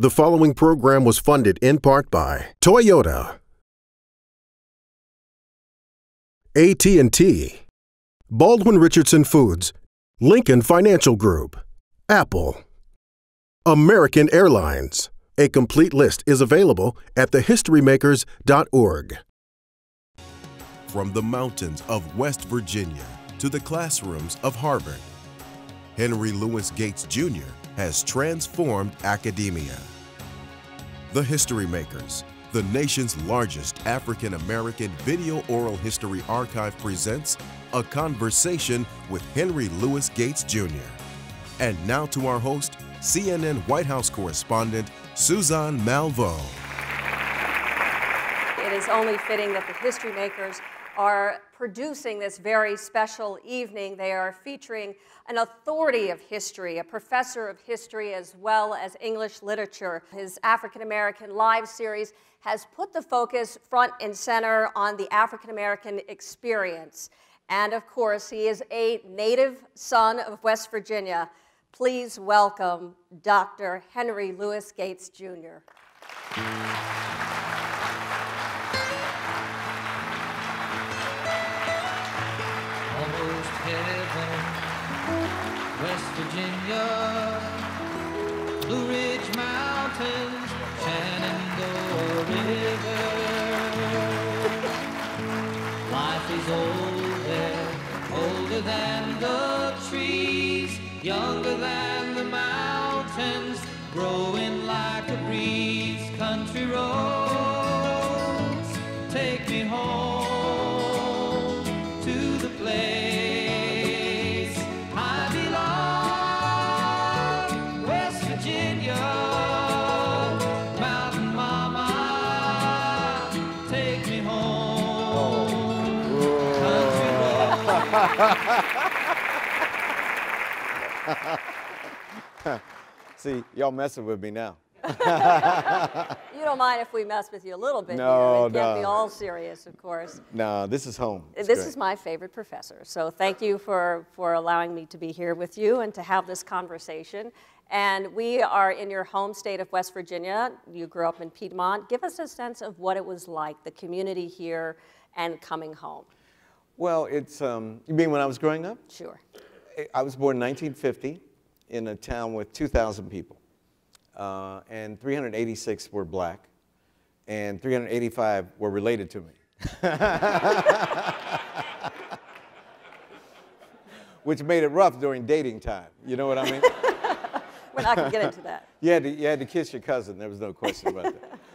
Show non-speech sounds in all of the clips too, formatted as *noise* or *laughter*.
The following program was funded in part by Toyota, AT&T, Baldwin Richardson Foods, Lincoln Financial Group, Apple, American Airlines. A complete list is available at thehistorymakers.org. From the mountains of West Virginia to the classrooms of Harvard, Henry Louis Gates Jr. has transformed academia. The History Makers, the nation's largest African American video oral history archive, presents a conversation with Henry Louis Gates Jr. And now to our host, CNN White House correspondent Suzanne Malveaux. It is only fitting that the History Makers are producing this very special evening. They are featuring an authority of history, a professor of history as well as English literature. His African American Live series has put the focus front and center on the African American experience. And of course, he is a native son of West Virginia. Please welcome Dr. Henry Louis Gates Jr. West Virginia, Blue Ridge Mountains, Shenandoah River. Life is old there, older than the trees, younger See, y'all messing with me now. *laughs* You don't mind if we mess with you a little bit No, here. It can't be all serious, of course. No, this is home. It's this great. is my favorite professor. So thank you for, for allowing me to be here with you and to have this conversation. And we are in your home state of West Virginia. You grew up in Piedmont. Give us a sense of what it was like, the community here and coming home. Well, it's, um, you mean when I was growing up? Sure. I- I was born in 1950 in a town with 2,000 people. Uh, and 386 were black, and 385 were related to me. *laughs* Which made it rough during dating time. You know what I mean? We're not going to get into that. You had, to, you had to kiss your cousin. There was no question about that. *laughs*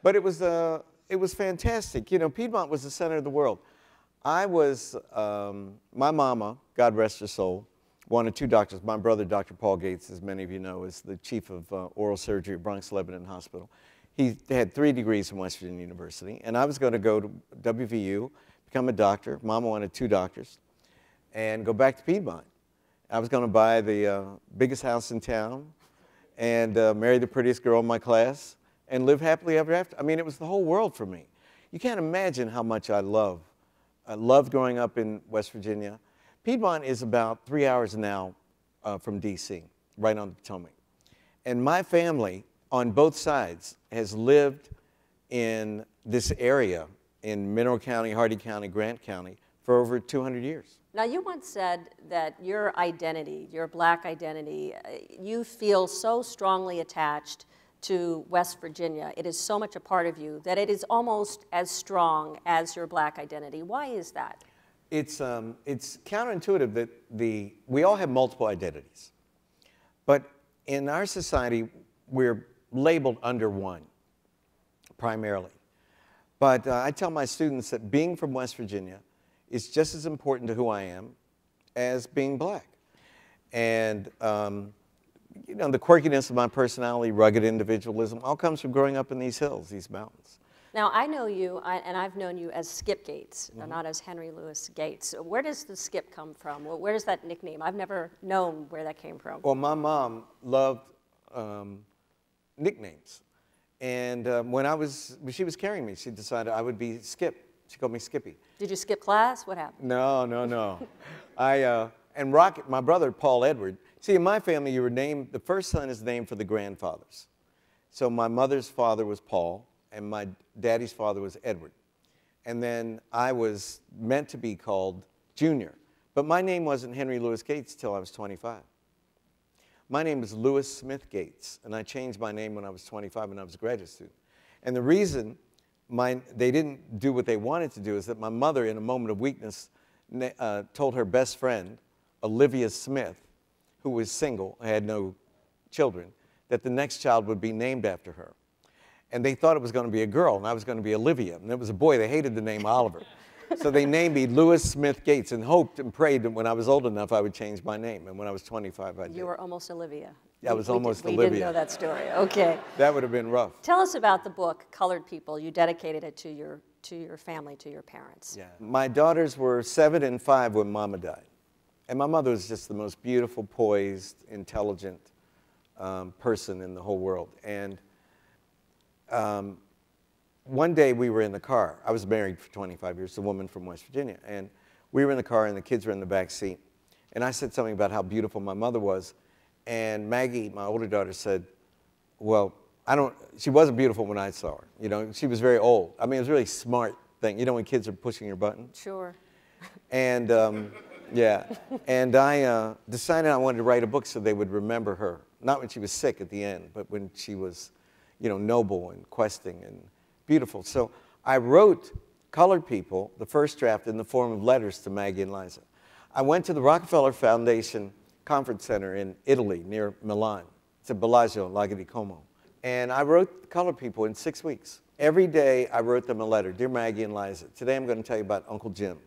But it was, uh, it was fantastic. You know, Piedmont was the center of the world. I was, um, my mama, God rest her soul, wanted two doctors. My brother, Dr. Paul Gates, as many of you know, is the chief of uh, oral surgery at Bronx Lebanon Hospital. He had three degrees from West Virginia University, and I was going to go to WVU, become a doctor. Mama wanted two doctors, and go back to Piedmont. I was going to buy the uh, biggest house in town and uh, marry the prettiest girl in my class and live happily ever after. I mean, it was the whole world for me. You can't imagine how much I love. I loved growing up in West Virginia. Piedmont is about three hours now uh, from D.C., right on the Potomac. And my family on both sides has lived in this area in Mineral County, Hardy County, Grant County for over 200 years. Now, you once said that your identity, your black identity, uh, you feel so strongly attached to West Virginia. It is so much a part of you that it is almost as strong as your black identity. Why is that? It's, um, it's counterintuitive that the, we all have multiple identities. But in our society, we're labeled under one, primarily. But uh, I tell my students that being from West Virginia is just as important to who I am as being black. And, um, you know, the quirkiness of my personality, rugged individualism, all comes from growing up in these hills, these mountains. Now, I know you, I, and I've known you as Skip Gates, Mm-hmm. not as Henry Louis Gates. Where does the Skip come from? Where where does that nickname? I've never known where that came from. Well, my mom loved um, nicknames. And um, when I was, when she was carrying me, she decided I would be Skip. She called me Skippy. Did you skip class? What happened? No, no, no. I, uh, and Rocket, my brother, Paul Edward. See, in my family, you were named, the first son is named for the grandfathers. So my mother's father was Paul, and my daddy's father was Edward. And then I was meant to be called Junior. But my name wasn't Henry Louis Gates till I was 25. My name is Louis Smith Gates, and I changed my name when I was 25 when I was a graduate student. And the reason my, they didn't do what they wanted to do is that my mother, in a moment of weakness, uh, told her best friend, Olivia Smith, who was single, had no children, that the next child would be named after her. And they thought it was going to be a girl, and I was going to be Olivia. And it was a boy. They hated the name Oliver. so they named me Louis Smith Gates and hoped and prayed that when I was old enough, I would change my name. And when I was 25, I did. You were almost Olivia. Yeah, I was We- we almost did- We didn't know that story. Okay. That would have been rough. Tell us about the book, Colored People. You dedicated it to your, to your family, to your parents. Yeah. My daughters were seven and five when mama died. And my mother was just the most beautiful, poised, intelligent um, person in the whole world. And um, one day we were in the car. I was married for 25 years to a woman from West Virginia. And we were in the car, and the kids were in the back seat. And I said something about how beautiful my mother was. And Maggie, my older daughter, said, Well, I don't, she wasn't beautiful when I saw her. You know, she was very old. I mean, it was a really smart thing. You know, when kids are pushing your button? Sure. And um, yeah, and I uh, decided I wanted to write a book so they would remember her. Not when she was sick at the end, but when she was, you know, noble and questing and beautiful. So I wrote Colored People, the first draft, in the form of letters to Maggie and Liza. I went to the Rockefeller Foundation Conference Center in Italy near Milan. It's Bellagio, Lago di Como. And I wrote Colored People in six weeks. Every day I wrote them a letter Dear Maggie and Liza, today I'm going to tell you about Uncle Jim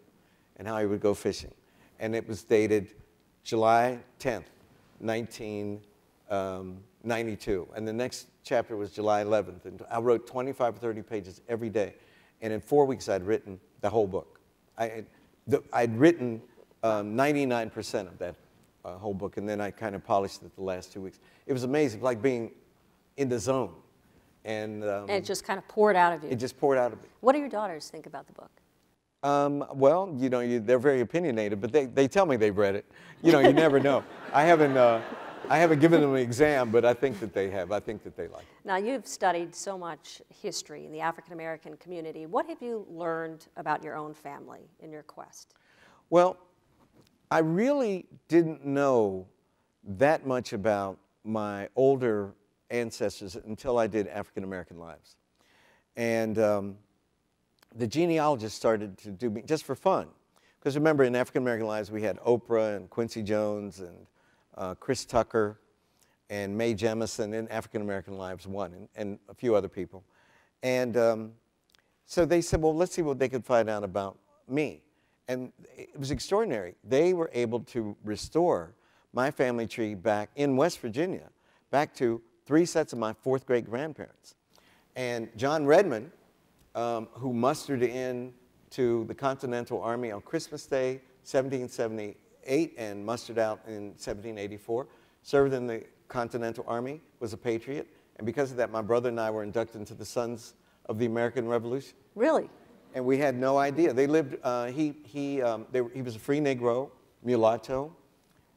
and how he would go fishing. And it was dated July 10th, 1992. And the next chapter was July 11th. And I wrote 25 or 30 pages every day. And in four weeks, I'd written the whole book. I, the, I'd written um, 99% of that uh, whole book, and then I kind of polished it the last two weeks. It was amazing, like being in the zone. And, um, And it just kind of poured out of you. it just poured out of me. what do your daughters think about the book? Um, well, you know, you, they're very opinionated, but they, they tell me they've read it. You know, you never know. I haven't, uh, I haven't given them an exam, but I think that they have. I think that they like it. Now, you've studied so much history in the African American community. What have you learned about your own family in your quest? Well, I really didn't know that much about my older ancestors until I did African American Lives. And um, the genealogist started to do me just for fun. Because remember, in African American Lives, we had Oprah and Quincy Jones and uh, Chris Tucker and Mae Jemison in African American Lives 1 and, and a few other people. And um, so they said, well, let's see what they could find out about me. And it was extraordinary. They were able to restore my family tree back in West Virginia, back to three sets of my fourth great grandparents. And John Redmond, um, who mustered in to the Continental Army on Christmas Day, 1778, and mustered out in 1784, served in the Continental Army, was a patriot. And because of that, my brother and I were inducted into the Sons of the American Revolution Really? and we had no idea. They lived, uh, he, he, um, they, he was a free Negro, mulatto,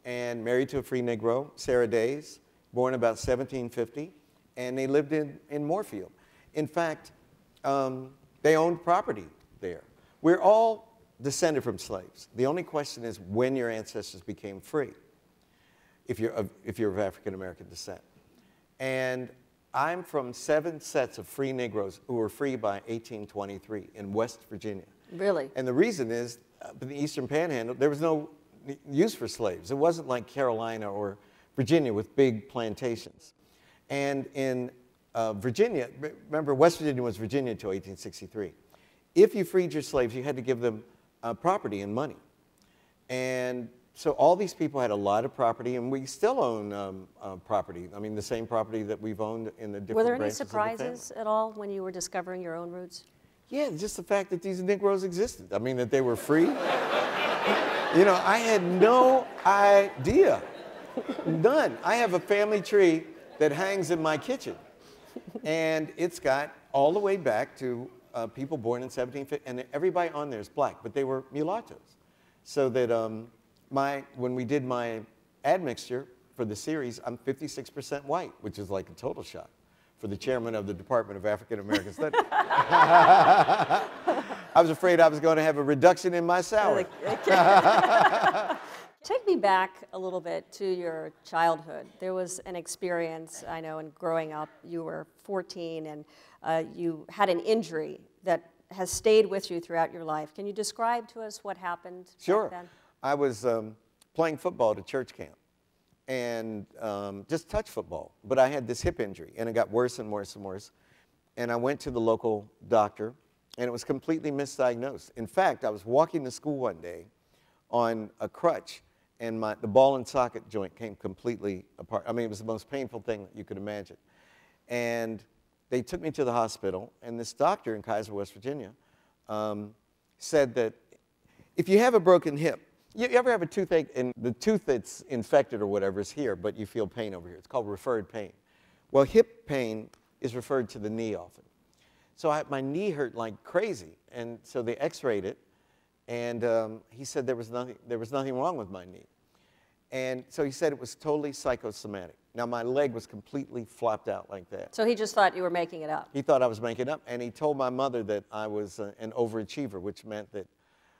and married to a free Negro, Sarah Days, born about 1750, and they lived in, in Moorfield. In fact, um, they owned property there. We're all descended from slaves. The only question is when your ancestors became free, if you're of, if you're of African American descent. And I'm from seven sets of free Negroes who were free by 1823 in West Virginia. Really? And the reason is, uh, in the Eastern Panhandle, there was no use for slaves. It wasn't like Carolina or Virginia with big plantations. And in uh, Virginia, remember, West Virginia was Virginia until 1863. If you freed your slaves, you had to give them uh, property and money. And so all these people had a lot of property, and we still own um, uh, property. I mean, the same property that we've owned in the different Were there any surprises at all when you were discovering your own roots? Yeah, just the fact that these Negroes existed. I mean, that they were free. *laughs* you know, I had no idea. None. I have a family tree that hangs in my kitchen. And it's got all the way back to uh, people born in 1750, and everybody on there is black, but they were mulattoes. So that um, my, when we did my admixture for the series, I'm 56% white, which is like a total shock for the chairman of the Department of African American Studies. *laughs* I was afraid I was going to have a reduction in my salary. *laughs* Take me back a little bit to your childhood. There was an experience, I know, in growing up, you were 14 and uh, you had an injury that has stayed with you throughout your life. Can you describe to us what happened Sure. back then? I was um, playing football at a church camp and um, just touch football. But I had this hip injury and it got worse and worse and worse. And I went to the local doctor and it was completely misdiagnosed. In fact, I was walking to school one day on a crutch and my, the ball and socket joint came completely apart. I mean, it was the most painful thing that you could imagine. And they took me to the hospital, and this doctor in Keyser, West Virginia, um, said that if you have a broken hip, you, you ever have a toothache and the tooth that's infected or whatever is here, but you feel pain over here? It's called referred pain. Well, hip pain is referred to the knee often. So I, my knee hurt like crazy, and so they x-rayed it, and um, he said there was, nothing, there was nothing wrong with my knee. And so he said it was totally psychosomatic. Now my leg was completely flopped out like that. So he just thought you were making it up. He thought I was making it up, and he told my mother that I was uh, an overachiever, which meant that,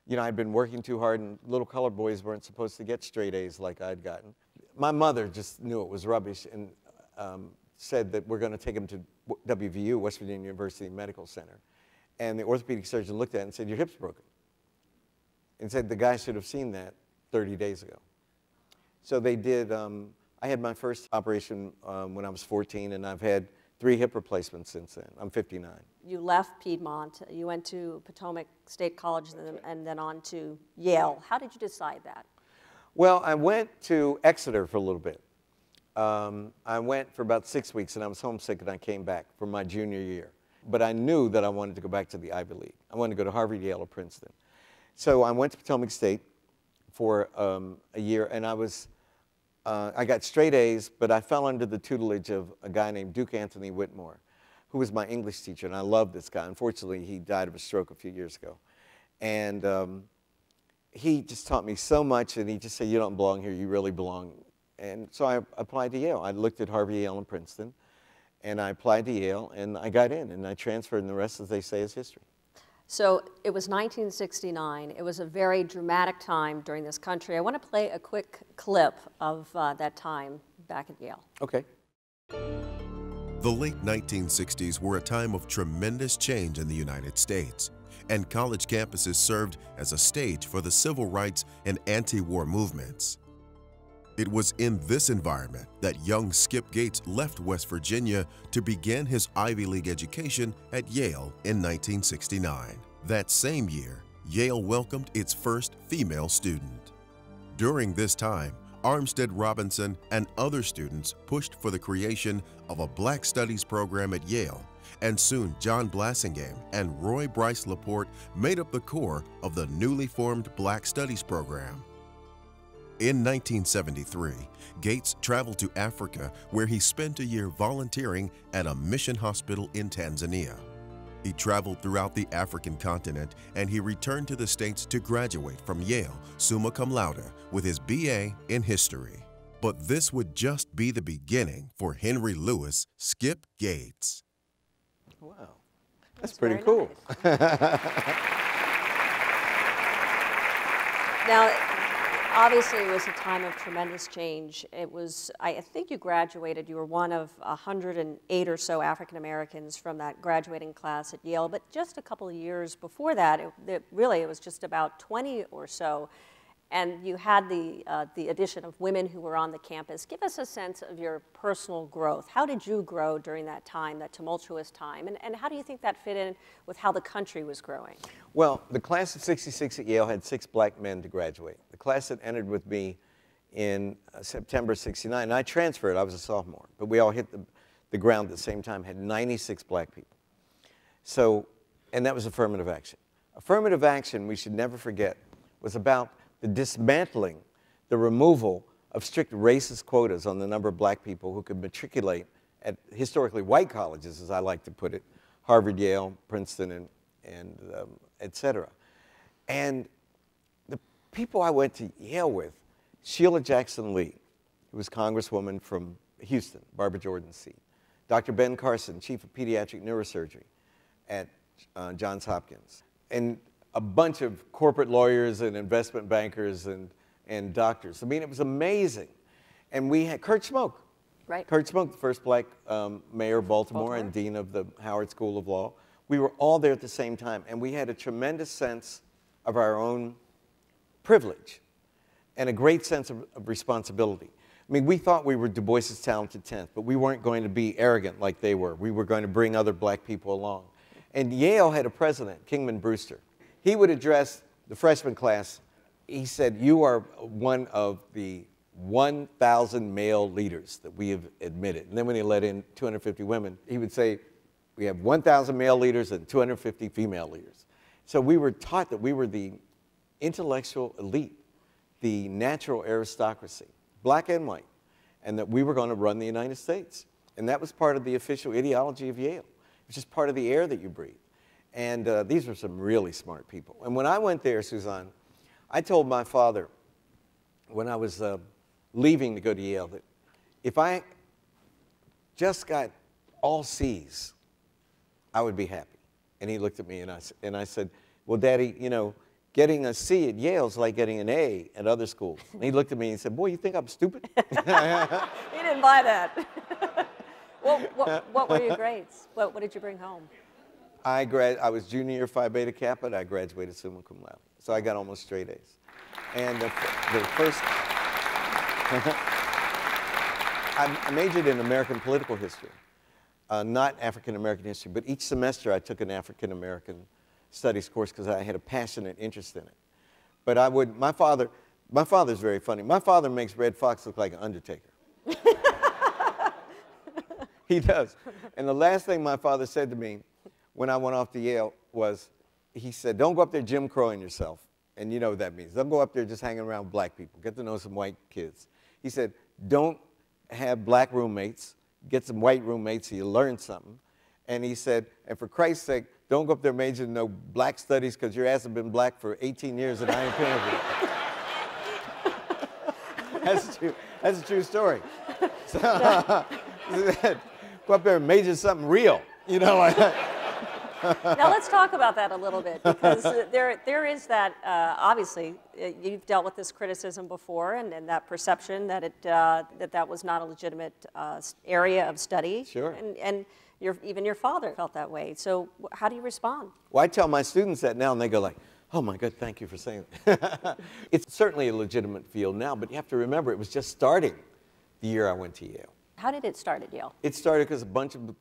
you know, I'd been working too hard, and little colored boys weren't supposed to get straight A's like I'd gotten. My mother just knew it was rubbish and um, said that we're going to take him to WVU, West Virginia University Medical Center. And the orthopedic surgeon looked at it and said, "Your hip's broken." And said the guy should have seen that 30 days ago. So they did. Um, I had my first operation um, when I was 14, and I've had three hip replacements since then. I'm 59. You left Piedmont, you went to Potomac State College and then, and then on to Yale. How did you decide that? Well, I went to Exeter for a little bit. Um, I went for about six weeks, and I was homesick, and I came back for my junior year. But I knew that I wanted to go back to the Ivy League. I wanted to go to Harvard, Yale, or Princeton. So I went to Potomac State for um, a year, and I was uh, I got straight A's, but I fell under the tutelage of a guy named Duke Anthony Whitmore, who was my English teacher, and I loved this guy. Unfortunately, he died of a stroke a few years ago. And um, he just taught me so much, and he just said, you don't belong here, you really belong. And so I applied to Yale. I looked at Harvard, Yale, and Princeton, and I applied to Yale, and I got in, and I transferred, and the rest, as they say, is history. So it was 1969. It was a very dramatic time during this country. I want to play a quick clip of uh, that time back at Yale. Okay. The late 1960s were a time of tremendous change in the United States, and college campuses served as a stage for the civil rights and anti-war movements. It was in this environment that young Skip Gates left West Virginia to begin his Ivy League education at Yale in 1969. That same year, Yale welcomed its first female student. During this time, Armstead Robinson and other students pushed for the creation of a Black Studies program at Yale, and soon John Blassingame and Roy Bryce Laporte made up the core of the newly formed Black Studies program. In 1973, Gates traveled to Africa where he spent a year volunteering at a mission hospital in Tanzania. He traveled throughout the African continent and he returned to the States to graduate from Yale summa cum laude with his BA in history. But this would just be the beginning for Henry Louis Skip Gates. Wow. That's, pretty very cool. *laughs* Now, obviously, it was a time of tremendous change. It was, I think you graduated, you were one of 108 or so African Americans from that graduating class at Yale, but just a couple of years before that, it, it really, it was just about 20 or so. And you had the, uh, the addition of women who were on the campus. Give us a sense of your personal growth. How did you grow during that time, that tumultuous time? And, and how do you think that fit in with how the country was growing? Well, the class of 66 at Yale had six black men to graduate. The class that entered with me in uh, September 69, and I transferred, I was a sophomore, but we all hit the, the ground at the same time, had 96 black people. So, and that was affirmative action. Affirmative action, we should never forget, was about the dismantling, the removal of strict racist quotas on the number of black people who could matriculate at historically white colleges, as I like to put it, Harvard, Yale, Princeton, and, and um, et cetera. And the people I went to Yale with, Sheila Jackson Lee, who was Congresswoman from Houston, Barbara Jordan's seat, Dr. Ben Carson, chief of pediatric neurosurgery at uh, Johns Hopkins, and a bunch of corporate lawyers and investment bankers and, and doctors. I mean, it was amazing. And we had Kurt Schmoke. Right. Kurt Schmoke, the first black um, mayor of Baltimore, and dean of the Howard School of Law. We were all there at the same time, and we had a tremendous sense of our own privilege and a great sense of, of responsibility. I mean, we thought we were Du Bois's talented 10th, but we weren't going to be arrogant like they were. We were going to bring other black people along. And Yale had a president, Kingman Brewster. He would address the freshman class. He said, You are one of the 1,000 male leaders that we have admitted. And then when he let in 250 women, he would say, We have 1,000 male leaders and 250 female leaders. So we were taught that we were the intellectual elite, the natural aristocracy, black and white, and that we were going to run the United States. And that was part of the official ideology of Yale. It was just part of the air that you breathe. And uh, these were some really smart people. And when I went there, Suzanne, I told my father when I was uh, leaving to go to Yale that if I just got all C's, I would be happy. And he looked at me and I, and I said, Well, Daddy, you know, getting a C at Yale is like getting an A at other schools. And he looked at me and said, Boy, you think I'm stupid? *laughs* He didn't buy that. *laughs* well, what, what were your grades? What, what did you bring home? I, grad, I was junior year Phi Beta Kappa, and I graduated summa cum laude. So I got almost straight A's. And the, the first, *laughs* I, majored in American political history, uh, not African American history, but each semester I took an African American studies course because I had a passionate interest in it. But I would, my father, my father's very funny. My father makes Redd Foxx look like an undertaker. *laughs* he does. And the last thing my father said to me when I went off to Yale was, he said, don't go up there Jim Crowing yourself. And you know what that means. Don't go up there just hanging around black people. Get to know some white kids. He said, don't have black roommates. Get some white roommates so you learn something. And he said, and for Christ's sake, don't go up there majoring in no black studies because your ass has been black for 18 years and I ain't paying for it. *laughs* That's true. That's a true story. *laughs* So, *laughs* go up there and major something real. You know, like, *laughs* now let's talk about that a little bit because uh, there, there is that, uh, obviously, uh, you've dealt with this criticism before and, and that perception that, it, uh, that that was not a legitimate uh, area of study. Sure. And, and your, even your father felt that way. So how do you respond? Well, I tell my students that now, and they go like, "Oh my God, thank you for saying that." *laughs* it's certainly a legitimate field now, but you have to remember it was just starting the year I went to Yale. How did it start at Yale? It started because a bunch of,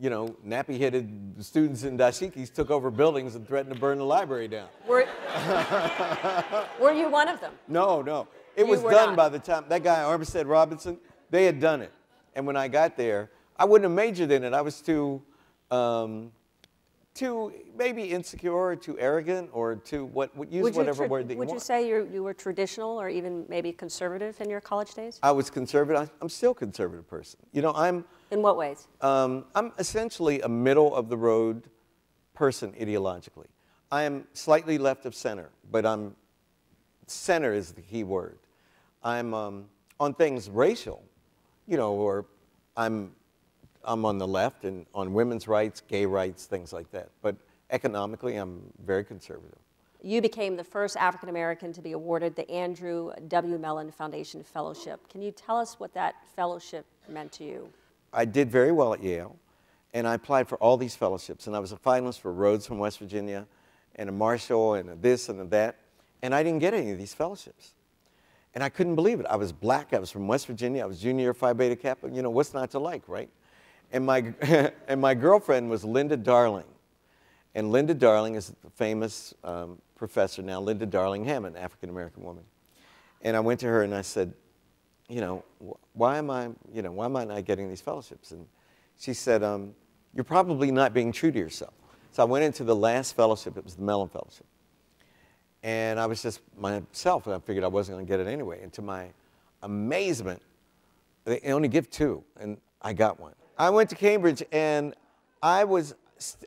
you know, nappy-headed students in dashikis took over buildings and threatened to burn the library down. Were, were you one of them? No, no, it You was done not. by the time that guy Armstead Robinson. They had done it, and when I got there, I wouldn't have majored in it. I was too. Um, too maybe insecure or too arrogant or too what use Would whatever word that you would you say you you were traditional or even maybe conservative in your college days? I was conservative. I- I'm still a conservative person. You know, I'm, In what ways? um, I'm essentially a middle of the road person ideologically. I am slightly left of center, but I'm, center is the key word. I'm um, on things racial, you know, or I'm, I'm on the left and on women's rights, gay rights, things like that. But economically, I'm very conservative. You became the first African American to be awarded the Andrew W. Mellon Foundation Fellowship. Can you tell us what that fellowship meant to you? I did very well at Yale, and I applied for all these fellowships. And I was a finalist for Rhodes from West Virginia, and a Marshall, and a this and a that. And I didn't get any of these fellowships. And I couldn't believe it. I was black, I was from West Virginia, I was junior Phi Beta Kappa. You know, what's not to like, right? And my, *laughs* and my girlfriend was Linda Darling. And Linda Darling is a famous um, professor now, Linda Darling Hammond, African American woman. And I went to her and I said, you know, why am I, you know, why am I not getting these fellowships? And she said, um, you're probably not being true to yourself. So I went into the last fellowship, it was the Mellon Fellowship. And I was just myself, and I figured I wasn't going to get it anyway. And to my amazement, they only give two, and I got one. I went to Cambridge, and I was,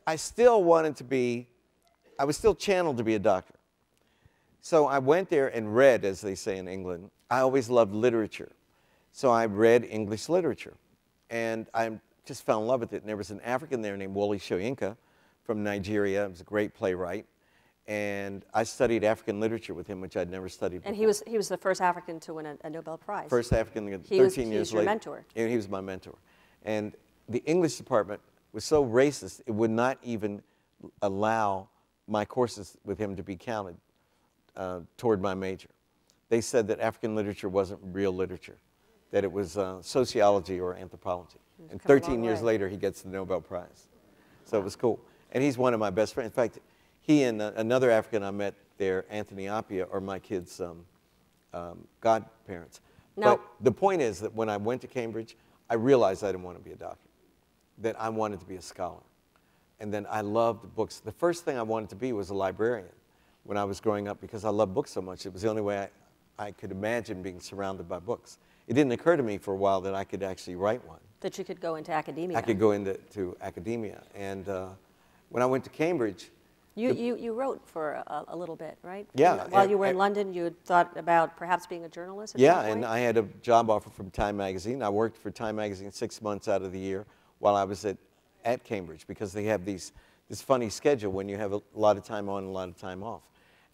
I still wanted to be, I was still channeled to be a doctor. So I went there and read, as they say in England. I always loved literature. So I read English literature. And I just fell in love with it. And there was an African there named Wole Soyinka from Nigeria. He was a great playwright. And I studied African literature with him, which I'd never studied before. And he was, he was the first African to win a, a Nobel Prize. First African, 13 He was- years he was your later. mentor. And he was my mentor. And the English department was so racist, it would not even allow my courses with him to be counted uh, toward my major. They said that African literature wasn't real literature, that it was uh, sociology or anthropology. And come a long 13 years way. later, he gets the Nobel Prize. So it was cool. And he's one of my best friends. In fact, he and uh, another African I met there, Anthony Appiah, are my kids' um, um, godparents. Now- But the point is that when I went to Cambridge, I realized I didn't want to be a doctor, that I wanted to be a scholar. And then I loved books. The first thing I wanted to be was a librarian when I was growing up because I loved books so much. It was the only way I, I could imagine being surrounded by books. It didn't occur to me for a while that I could actually write one. That you could go into academia. I could go into to academia. And uh, when I went to Cambridge, You, you, you wrote for a, a little bit, right? Yeah, While you were in and- London, you had thought about perhaps being a journalist Yeah, and? I had a job offer from Time Magazine. I worked for Time Magazine six months out of the year while I was at, at Cambridge because they have these, this funny schedule when you have a lot of time on and a lot of time off.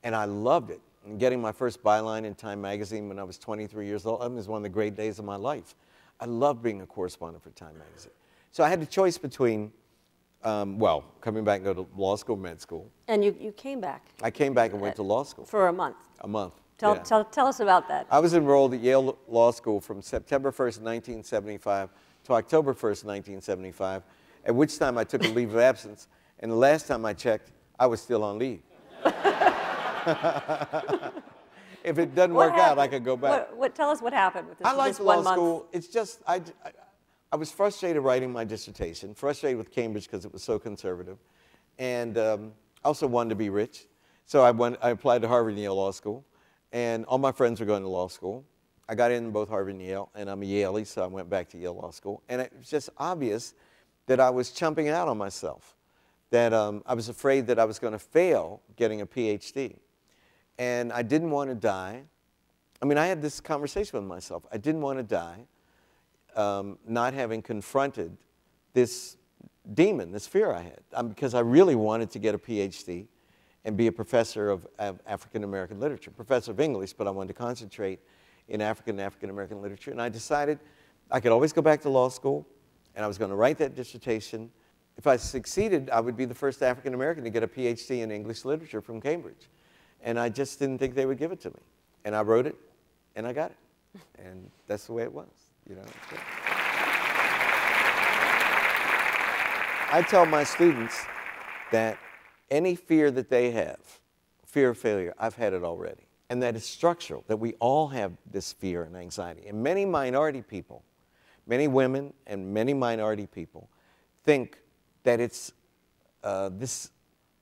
And I loved it. And getting my first byline in Time Magazine when I was 23 years old that was one of the great days of my life. I loved being a correspondent for Time Magazine. So I had a choice between, um, well, coming back and go to law school, med school. And you, you came back I came back and went to law school for a month. a month. Tell, yeah. tell, tell us about that. I was enrolled at Yale Law School from September 1st, 1975 to October 1st, 1975, at which time I took a leave of absence. And the last time I checked, I was still on leave. *laughs* if it doesn't What work out, I could go back. What, what, tell us what happened with this, I like this law month. school. It's just, I, I, I was frustrated writing my dissertation, frustrated with Cambridge because it was so conservative, and um, I also wanted to be rich. So I, went, I applied to Harvard and Yale Law School, and all my friends were going to law school. I got in both Harvard and Yale, and I'm a Yaley, so I went back to Yale Law School. And it was just obvious that I was chumping out on myself, that um, I was afraid that I was going to fail getting a PhD. And I didn't want to die. I mean, I had this conversation with myself. I didn't want to die um, not having confronted this demon, this fear I had, um, because I really wanted to get a PhD and be a professor of, of African American literature, professor of English, but I wanted to concentrate in African and African American literature. And I decided I could always go back to law school, and I was going to write that dissertation. If I succeeded, I would be the first African American to get a PhD in English literature from Cambridge. And I just didn't think they would give it to me. And I wrote it, and I got it. *laughs* And that's the way it was, you know. I tell my students that any fear that they have, fear of failure, I've had it already. And that it's structural, that we all have this fear and anxiety. And many minority people, many women and many minority people think that it's uh, this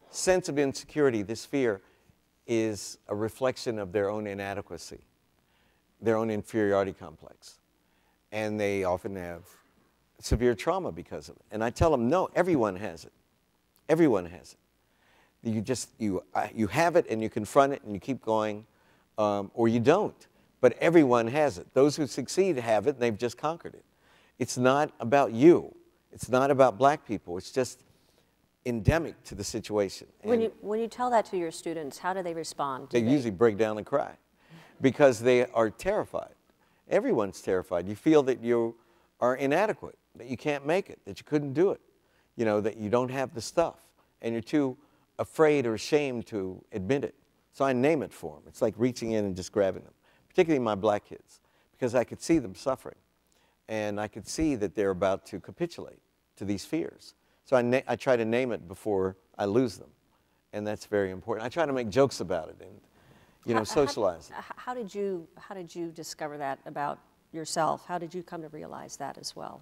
sense of insecurity, this fear, is a reflection of their own inadequacy, their own inferiority complex. And they often have severe trauma because of it. And I tell them, no, everyone has it. Everyone has it. You just, you, uh, you have it and you confront it and you keep going, um, or you don't. But everyone has it. Those who succeed have it and they've just conquered it. It's not about you. It's not about black people. It's just endemic to the situation. When you, when you tell that to your students, how do they respond? Do they usually break down and cry because they are terrified. Everyone's terrified. You feel that you are inadequate, that you can't make it, that you couldn't do it, you know, that you don't have the stuff, and you're too afraid or ashamed to admit it. So I name it for them. It's like reaching in and just grabbing them, particularly my black kids, because I could see them suffering, and I could see that they're about to capitulate to these fears. So I, na- I try to name it before I lose them, and that's very important. I try to make jokes about it and, you know, How- how- socialize. it. How did you, how did you discover that about yourself? How did you come to realize that as well?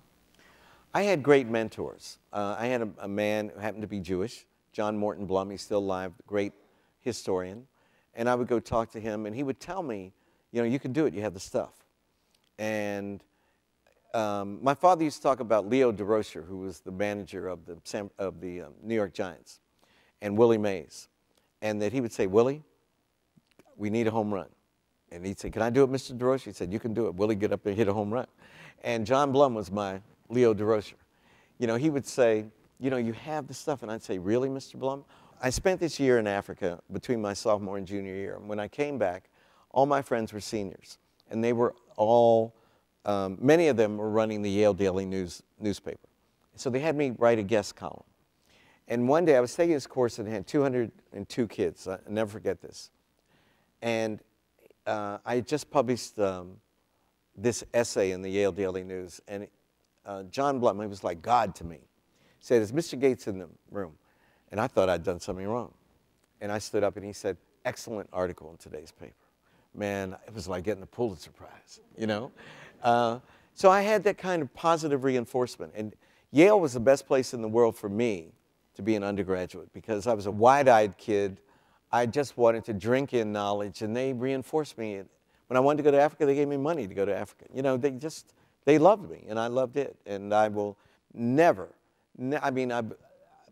I had great mentors. Uh, I had a, a man who happened to be Jewish, John Morton Blum. He's still alive, great historian. And I would go talk to him, and he would tell me, you know, you can do it. You have the stuff. And um, my father used to talk about Leo Durocher, who was the manager of the, of the um, New York Giants, and Willie Mays. And that he would say, Willie, we need a home run. And he'd say, Can I do it, Mr. Durocher? He said, You can do it. Willie, get up there, hit a home run. And John Blum was my Leo Durocher. You know, he would say, you know, you have the stuff. And I'd say, really, Mr. Blum? I spent this year in Africa between my sophomore and junior year. And when I came back, all my friends were seniors. And they were all, um, many of them were running the Yale Daily News newspaper. So they had me write a guest column. And one day I was taking this course and had 202 kids. I never forget this. And uh, I just published um, this essay in the Yale Daily News. And uh, John Blum, he was like God to me, said, Is Mr. Gates in the room? And I thought I'd done something wrong. And I stood up and he said, Excellent article in today's paper. Man, it was like getting the Pulitzer Prize, you know? Uh, so I had that kind of positive reinforcement. And Yale was the best place in the world for me to be an undergraduate because I was a wide eyed kid. I just wanted to drink in knowledge, and they reinforced me. When I wanted to go to Africa, they gave me money to go to Africa. You know, they just, they loved me, and I loved it. And I will never, ne I mean, I,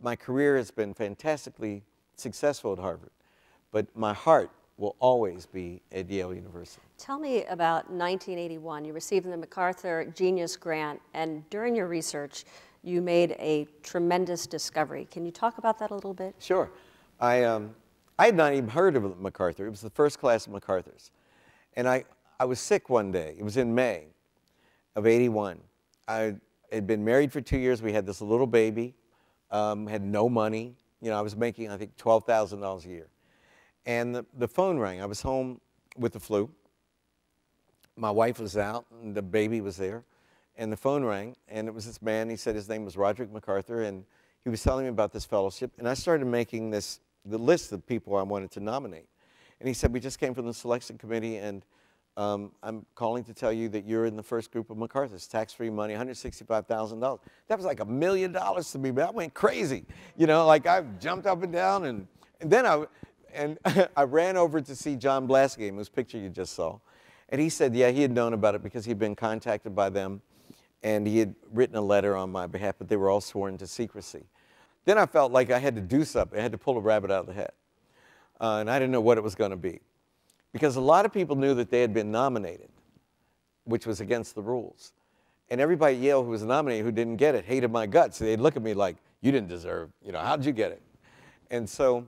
my career has been fantastically successful at Harvard, but my heart will always be at Yale University. Tell me about 1981. You received the MacArthur Genius Grant, and during your research, you made a tremendous discovery. Can you talk about that a little bit? Sure. I, um, I had not even heard of MacArthur. It was the first class of MacArthur's. And I, I was sick one day. It was in May of 81. I had been married for two years. We had this little baby, um, had no money. You know, I was making, I think, $12,000 a year. And the, the phone rang. I was home with the flu. My wife was out, and the baby was there. And the phone rang, and it was this man. He said his name was Roderick MacArthur, and he was telling me about this fellowship. And I started making this the list of people I wanted to nominate. And he said, We just came from the selection committee, and um, I'm calling to tell you that you're in the first group of MacArthur's, tax-free money, $165,000. That was like a million dollars to me, but I went crazy. You know, like I jumped up and down, and, and then I, and *laughs* I ran over to see John Blassingame, whose picture you just saw. And he said, yeah, he had known about it because he'd been contacted by them, and he had written a letter on my behalf, but they were all sworn to secrecy. Then I felt like I had to do something. I had to pull a rabbit out of the hat. Uh, and I didn't know what it was going to be because a lot of people knew that they had been nominated, which was against the rules. And everybody at Yale who was nominated who didn't get it hated my guts. They'd look at me like, you didn't deserve, you know, how'd you get it? And so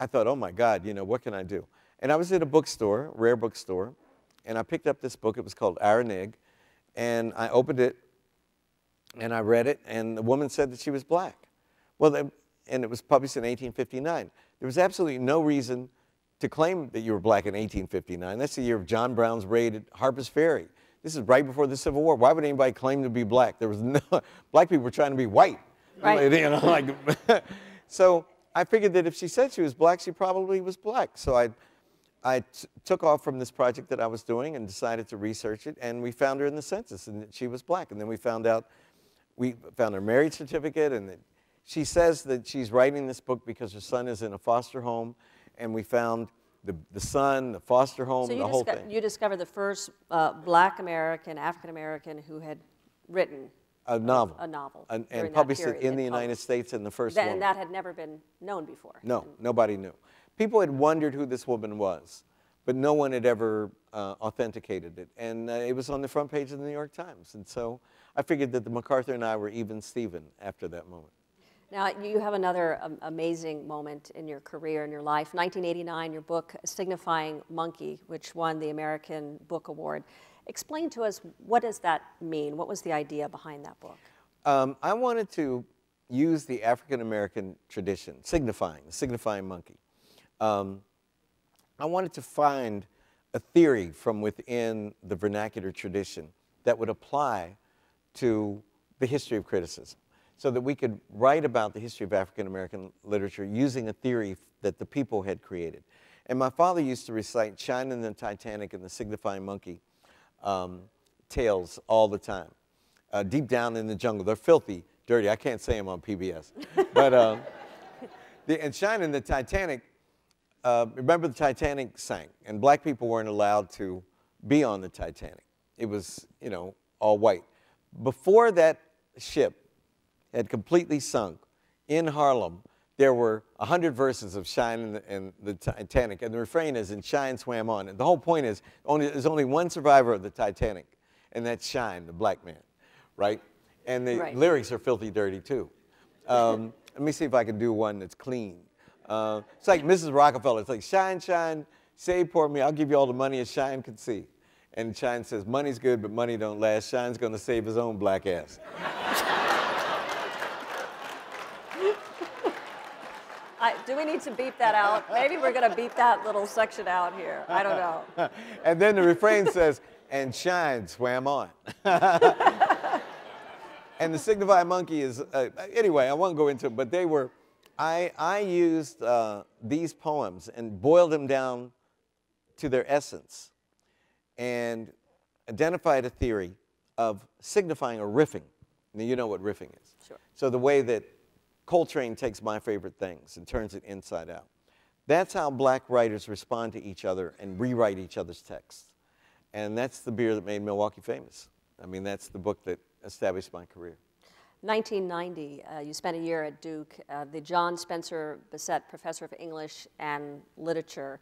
I thought, oh my God, you know, what can I do? And I was at a bookstore, rare bookstore, and I picked up this book. It was called Our Nig. And I opened it and I read it, and the woman said that she was black. Well, and it was published in 1859. There was absolutely no reason to claim that you were black in 1859. That's the year of John Brown's raid at Harper's Ferry. This is right before the Civil War. Why would anybody claim to be black? There was no, *laughs* black people were trying to be white. Right. *laughs* You know, like, *laughs* so I figured that if she said she was black, she probably was black. So I, I took off from this project that I was doing and decided to research it, and we found her in the census, and she was black. And then we found out, we found her marriage certificate, and she says that she's writing this book because her son is in a foster home, and we found the, the son, the foster home, so the whole thing. you discovered the first uh, black American, African American who had written a novel. a novel And, and published it in the United. States in the first That, and that had never been known before. No, nobody knew. People had wondered who this woman was, but no one had ever uh, authenticated it. And uh, it was on the front page of the New York Times. And so I figured that the MacArthur and I were even Steven after that moment. Now, you have another um, amazing moment in your career, in your life. 1989, your book, Signifying Monkey, which won the American Book Award. Explain to us, what does that mean? What was the idea behind that book? Um, I wanted to use the African American tradition, signifying, the signifying monkey. Um, I wanted to find a theory from within the vernacular tradition that would apply to the history of criticism so that we could write about the history of African American literature using a theory that the people had created. And my father used to recite Shine and the Titanic and the signifying monkey um, tales all the time. Uh, deep down in the jungle, they're filthy, dirty. I can't say them on PBS. *laughs* but um, the, and Shine and the Titanic, uh, remember the Titanic sank, and black people weren't allowed to be on the Titanic. It was, you know, all white. Before that ship had completely sunk in Harlem, there were 100 verses of Shine and the, and the Titanic, and the refrain is, and Shine swam on. And the whole point is, only, there's only one survivor of the Titanic, and that's Shine, the black man, right? And the Right. lyrics are filthy dirty too. Um, *laughs* let me see if I can do one that's clean. Uh, it's like Mrs. Rockefeller. It's like, shine, shine, save poor me. I'll give you all the money a shine can see. And shine says, money's good, but money don't last. Shine's going to save his own black ass. *laughs* I, do we need to beep that out? Maybe we're going to beep that little section out here. I don't know. *laughs* and then the refrain says, and shine swam on. *laughs* and the Signifying Monkey is, uh, anyway, I won't go into it, but they were, I, I used uh, these poems and boiled them down to their essence and identified a theory of signifying or riffing. Now, you know what riffing is. Sure. So the way that Coltrane takes my favorite things and turns it inside out. That's how black writers respond to each other and rewrite each other's texts. And that's the beer that made Milwaukee famous. I mean, that's the book that established my career. 1990, uh, you spent a year at Duke, uh, the John Spencer Bassett Professor of English and Literature.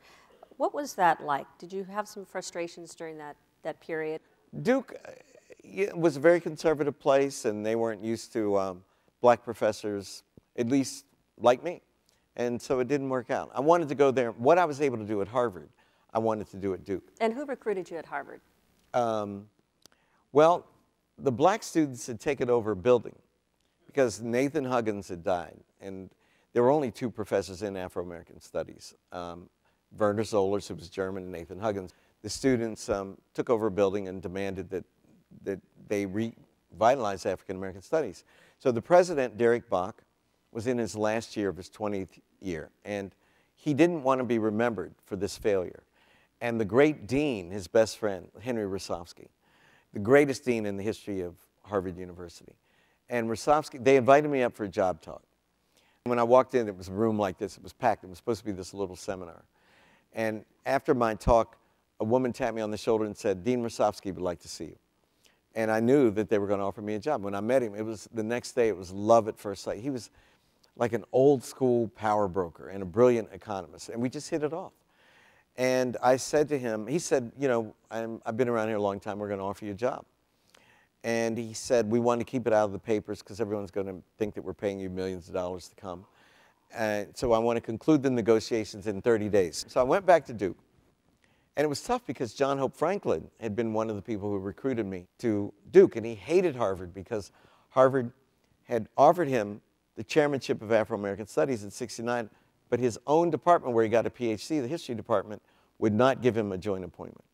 What was that like? Did you have some frustrations during that, that period? Duke uh, was a very conservative place, and they weren't used to um, black professors, at least like me. And so it didn't work out. I wanted to go there. What I was able to do at Harvard, I wanted to do at Duke. And who recruited you at Harvard? Um, well, the black students had taken over a building because Nathan Huggins had died, and there were only two professors in Afro American Studies um, Werner Sollors, who was German, and Nathan Huggins. The students um, took over a building and demanded that, that they revitalize African American Studies. So the president, Derek Bok, was in his last year of his 20th year, and he didn't want to be remembered for this failure. And the great dean, his best friend, Henry Rosovsky, the greatest dean in the history of Harvard University. And Rosovsky, they invited me up for a job talk. When I walked in, it was a room like this. It was packed. It was supposed to be this little seminar. And after my talk, a woman tapped me on the shoulder and said, Dean Rosovsky would like to see you. And I knew that they were going to offer me a job. When I met him, it was the next day, it was love at first sight. He was like an old school power broker and a brilliant economist. And we just hit it off. And I said to him, he said, you know, I'm, I've been around here a long time, we're going to offer you a job. And he said, we want to keep it out of the papers because everyone's going to think that we're paying you millions of dollars to come. And so I want to conclude the negotiations in 30 days. So I went back to Duke. And it was tough because John Hope Franklin had been one of the people who recruited me to Duke. And he hated Harvard because Harvard had offered him the chairmanship of Afro American Studies in 69, but his own department, where he got a PhD, the history department, would not give him a joint appointment.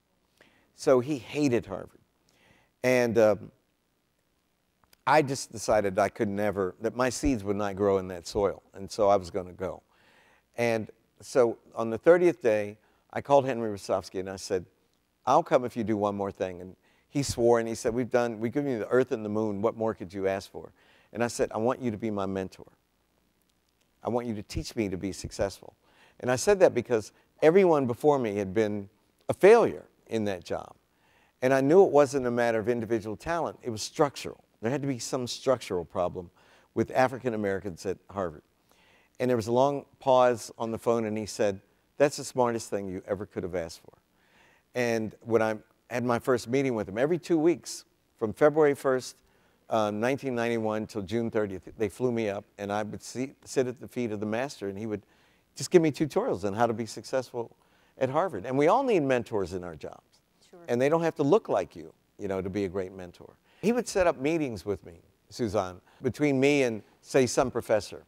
So he hated Harvard. And um, I just decided I could never, that my seeds would not grow in that soil. And so I was going to go. And so on the 30th day, I called Henry Rosovsky and I said, I'll come if you do one more thing. And he swore and he said, We've done, we've given you the earth and the moon. What more could you ask for? And I said, I want you to be my mentor. I want you to teach me to be successful. And I said that because everyone before me had been a failure in that job. And I knew it wasn't a matter of individual talent, it was structural. There had to be some structural problem with African Americans at Harvard. And there was a long pause on the phone, and he said, That's the smartest thing you ever could have asked for. And when I had my first meeting with him, every two weeks, from February 1st, um, 1991 till June 30th, they flew me up, and I would see, sit at the feet of the master, and he would just give me tutorials on how to be successful at Harvard. And we all need mentors in our jobs. Sure. And they don't have to look like you, you know, to be a great mentor. He would set up meetings with me, Suzanne, between me and, say, some professor.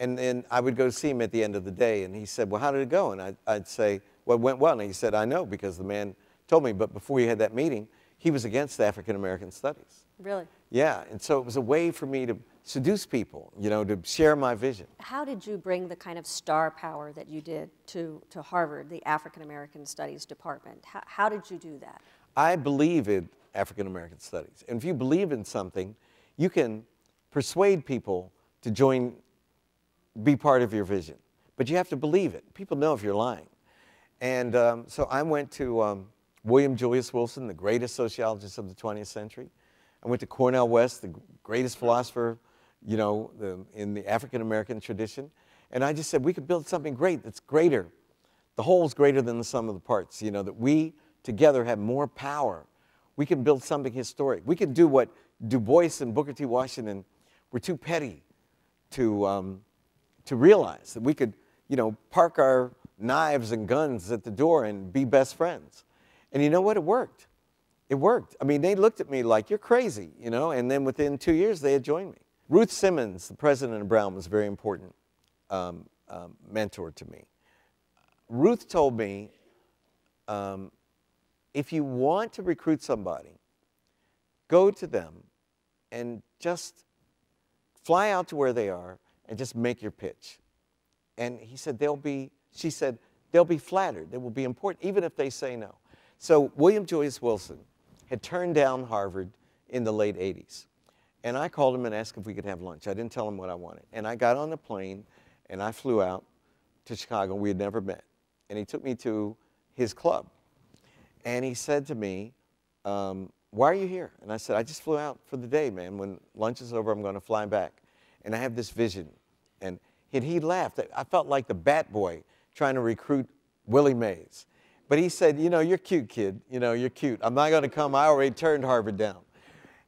And then I would go see him at the end of the day, and he said, Well, how did it go? And I'd, I'd say, Well, it went well. And he said, I know, because the man told me. But before we had that meeting, he was against African American studies. Really? Yeah, and so it was a way for me to seduce people, you know, to share my vision. How did you bring the kind of star power that you did to, to Harvard, the African American Studies Department? How, how did you do that? I believe in African American studies. And if you believe in something, you can persuade people to join, be part of your vision. But you have to believe it. People know if you're lying. And um, so I went to um, William Julius Wilson, the greatest sociologist of the 20th century. I went to Cornel West, the greatest philosopher, you know, the, in the African American tradition. And I just said, we could build something great that's greater. The whole's greater than the sum of the parts, you know, that we together have more power. We can build something historic. We can do what Du Bois and Booker T. Washington were too petty to, um, to realize that we could, you know, park our knives and guns at the door and be best friends. And you know what? It worked. It worked. I mean, they looked at me like, you're crazy, you know, and then within two years, they had joined me. Ruth Simmons, the president of Brown, was a very important um, um, mentor to me. Ruth told me um, if you want to recruit somebody, go to them and just fly out to where they are and just make your pitch. And he said, they'll be, she said, they'll be flattered. They will be important, even if they say no. So William Julius Wilson had turned down Harvard in the late 80s. And I called him and asked if we could have lunch. I didn't tell him what I wanted. And I got on the plane and I flew out to Chicago. We had never met. And he took me to his club. And he said to me, um, Why are you here? And I said, I just flew out for the day, man. When lunch is over, I'm going to fly back. And I have this vision. And he, he laughed. I felt like the bat boy trying to recruit Willie Mays. But he said, You know, you're cute, kid. You know, you're cute. I'm not going to come. I already turned Harvard down.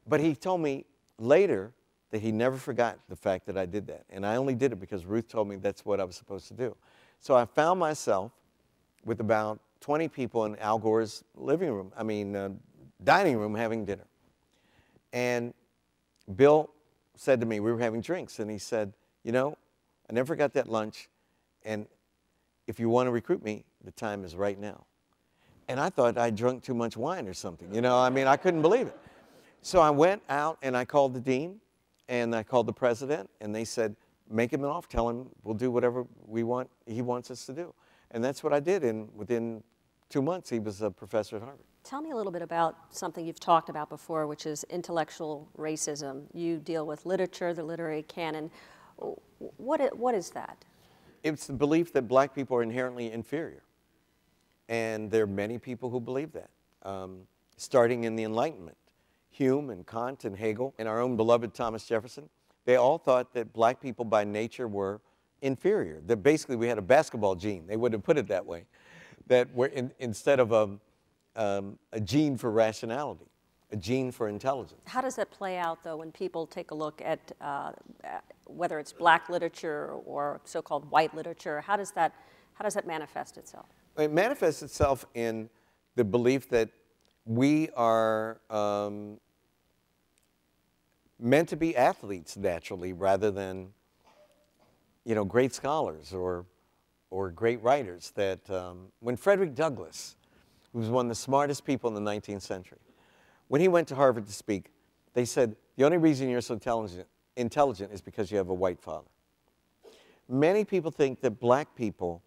But he told me later that he never forgot the fact that I did that. And I only did it because Ruth told me that's what I was supposed to do. So I found myself with about 20 people in Al Gore's living room, I mean, uh, dining room having dinner. And Bill said to me, we were having drinks, and he said, You know, I never forgot that lunch. And if you want to recruit me, the time is right now. And I thought I'd drunk too much wine or something. You know, I mean, I couldn't believe it. So I went out and I called the dean and I called the president and they said, make him an offer, tell him we'll do whatever we want, he wants us to do. And that's what I did. And within two months, he was a professor at Harvard. Tell me a little bit about something you've talked about before, which is intellectual racism. You deal with literature, the literary canon. What, what is that? It's the belief that black people are inherently inferior. And there are many people who believe that, um, starting in the Enlightenment. Hume and Kant and Hegel and our own beloved Thomas Jefferson, they all thought that black people by nature were inferior. That basically we had a basketball gene. They would have put it that way. That we're in, instead of a, um, a gene for rationality, a gene for intelligence. How does that play out, though, when people take a look at uh, whether it's black literature or so-called white literature? How does that, how does that manifest itself? It manifests itself in the belief that we are um, meant to be athletes naturally rather than, you know, great scholars or, or great writers. That um, when Frederick Douglass, who was one of the smartest people in the 19th century, when he went to Harvard to speak, they said, the only reason you're so intelligent, intelligent is because you have a white father. Many people think that black people